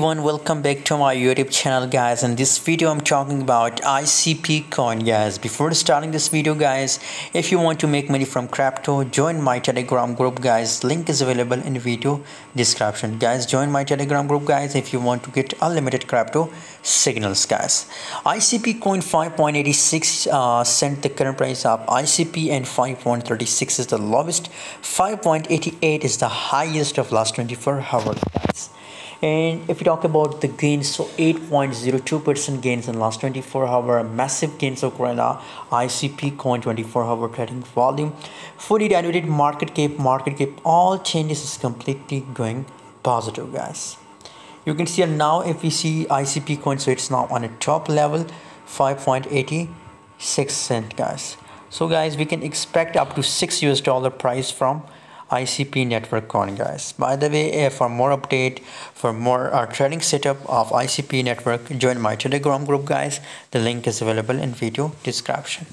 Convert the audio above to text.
everyone welcome back to my youtube channel guys. In this video i'm talking about icp coin guys. Before starting this video guys if you want to make money from crypto join my telegram group guys. Link is available in video description. Guys join my telegram group guys if you want to get unlimited crypto signals guys. Icp coin 5.86 uh, cent the current price of icp and 5.36 is the lowest. 5.88 is the highest of last 24 hours guys. And if you talk about the gains so 8.02 percent gains in last 24 hour massive gains of Corona ICP coin 24 hour trading volume fully diluted market cap market cap all changes is completely going positive guys. You can see now if we see ICP coin so it's now on a top level 5.86 cent guys. So guys we can expect up to 6 US dollar price from ICP network coin guys. By the way uh, for more update for more uh, trading setup of ICP network join my telegram group guys. The link is available in video description